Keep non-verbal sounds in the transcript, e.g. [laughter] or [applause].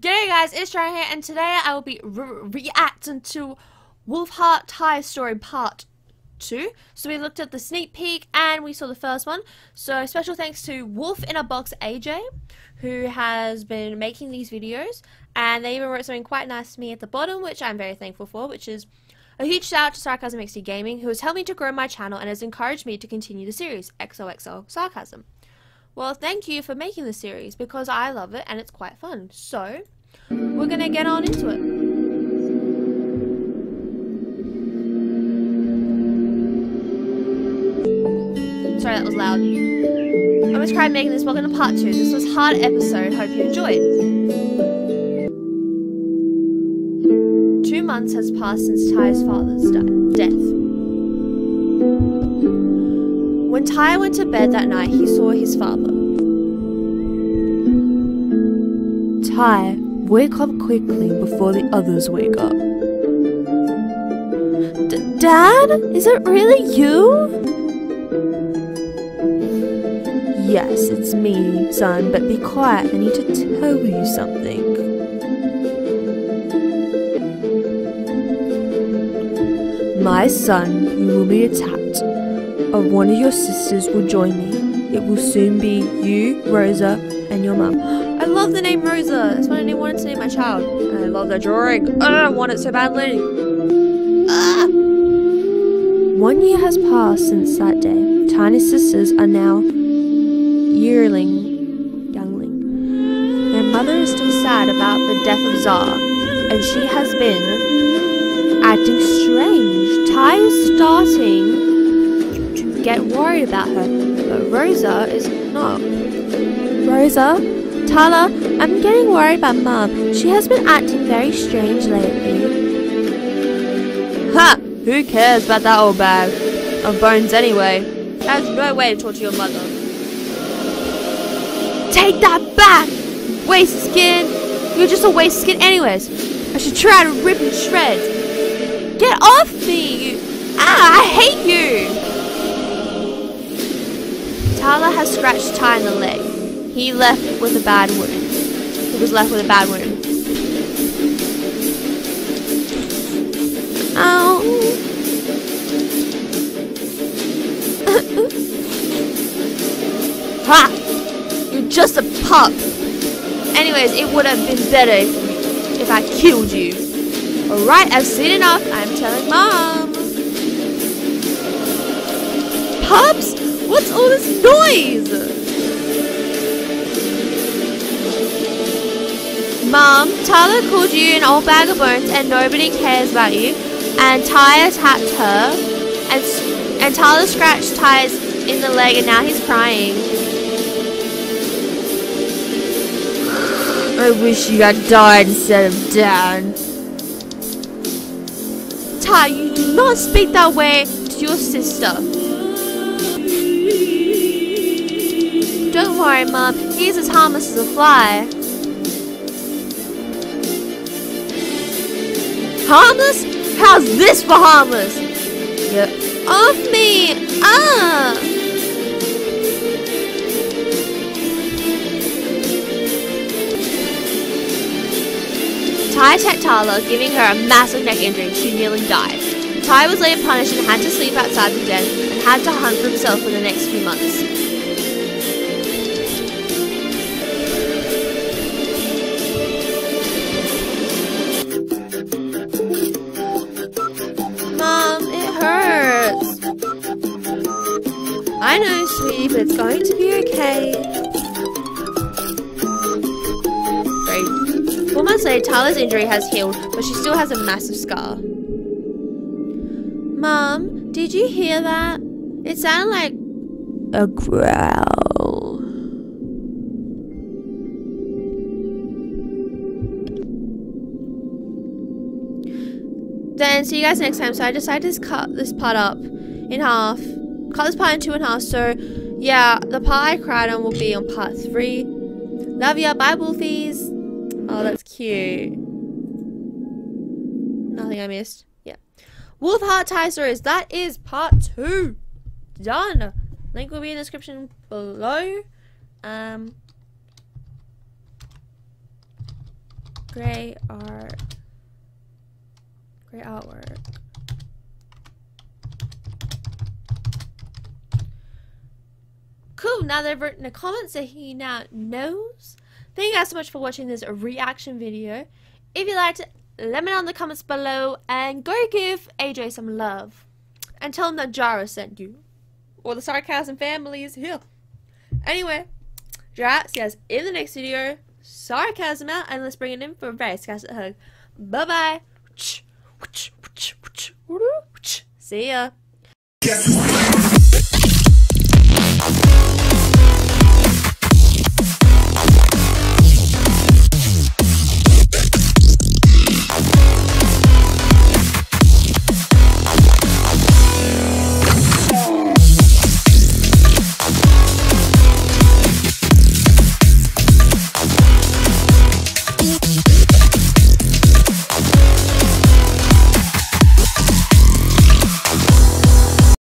G'day guys, it's Jara here, and today I will be re reacting to Wolfheart Ty Story Part 2. So we looked at the sneak peek and we saw the first one. So special thanks to Wolf in a Box AJ, who has been making these videos. And they even wrote something quite nice to me at the bottom, which I'm very thankful for, which is a huge shout out to Sarcasm XD Gaming, who has helped me to grow my channel and has encouraged me to continue the series, XOXO Sarcasm. Well, thank you for making the series because I love it and it's quite fun. So, we're gonna get on into it. Sorry, that was loud. I'm gonna try making this. Welcome to part two. This was hard episode. Hope you enjoyed. Two months has passed since Ty's father's death. When Ty went to bed that night, he saw his father. Ty, wake up quickly before the others wake up. D Dad? Is it really you? Yes, it's me, son, but be quiet. I need to tell you something. My son, you will be attacked of one of your sisters will join me. It will soon be you, Rosa, and your mum. I love the name Rosa. That's what I wanted to name my child. And I love the drawing. I want it so badly. Ah. One year has passed since that day. Tiny sisters are now yearling, youngling. Their mother is still sad about the death of Zara, and she has been acting strange. Ty is starting get worried about her, but Rosa is not. Rosa? Tala, I'm getting worried about Mum. She has been acting very strange lately. Ha! Who cares about that old bag of bones anyway? That's no way to talk to your mother. Take that back! Waste skin! You're just a waste skin anyways. I should try to rip and shreds. Get off me! You, ah, I hate you! Tala has scratched Ty in the leg. He left with a bad wound. He was left with a bad wound. Ow. [laughs] ha! You're just a pup. Anyways, it would have been better if, if I killed you. Alright, I've seen enough. I'm telling mom. Pups? What's all this noise? Mom, Tyler called you an old bag of bones and nobody cares about you. And Ty attacked her. And, and Tyler scratched Ty's in the leg and now he's crying. I wish you had died instead of Dad. Ty, you do not speak that way to your sister. Don't worry, Mom. He's as harmless as a fly. Harmless? How's this for harmless? Get off me! Ah! Ty attacked Tala, giving her a massive neck injury. She nearly died. Ty was later punished and had to sleep outside the den and had to hunt for himself for the next few months. But it's going to be okay. Great. Four months later, Tala's injury has healed, but she still has a massive scar. Mom, did you hear that? It sounded like a growl. Then see you guys next time. So I decided to cut this part up in half cut this part in two and a half. So, yeah, the part I cried on will be on part three. Love ya, bye, Wolfies. Oh, that's cute. Nothing I missed. Yeah. Wolfheart Ty Stories. That is part two. Done. Link will be in the description below. Um. grey art. Great artwork. Cool, now they've written a comment saying he now knows. Thank you guys so much for watching this reaction video. If you liked it, let me know in the comments below and go give AJ some love. And tell him that Jara sent you. Or the Sarcasm family is here. Anyway, Jara see us in the next video. Sarcasm out and let's bring it in for a very sarcastic hug. Bye bye. See ya.